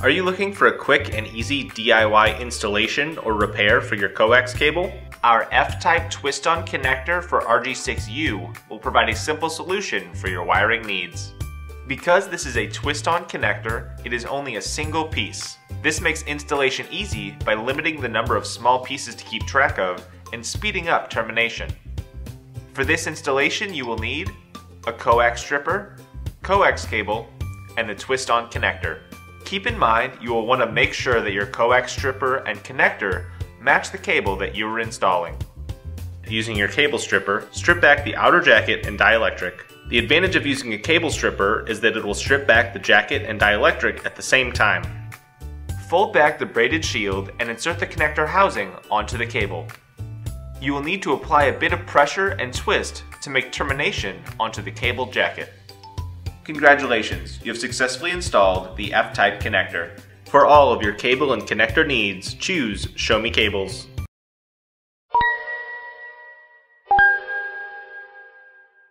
Are you looking for a quick and easy DIY installation or repair for your coax cable? Our F-type twist-on connector for RG6U will provide a simple solution for your wiring needs. Because this is a twist-on connector, it is only a single piece. This makes installation easy by limiting the number of small pieces to keep track of and speeding up termination. For this installation you will need a coax stripper, coax cable, and the twist-on connector. Keep in mind you will want to make sure that your coax stripper and connector match the cable that you are installing. Using your cable stripper, strip back the outer jacket and dielectric. The advantage of using a cable stripper is that it will strip back the jacket and dielectric at the same time. Fold back the braided shield and insert the connector housing onto the cable. You will need to apply a bit of pressure and twist to make termination onto the cable jacket. Congratulations, you have successfully installed the F-type connector. For all of your cable and connector needs, choose Show Me Cables.